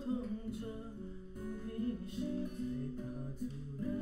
痛着不平息最怕突然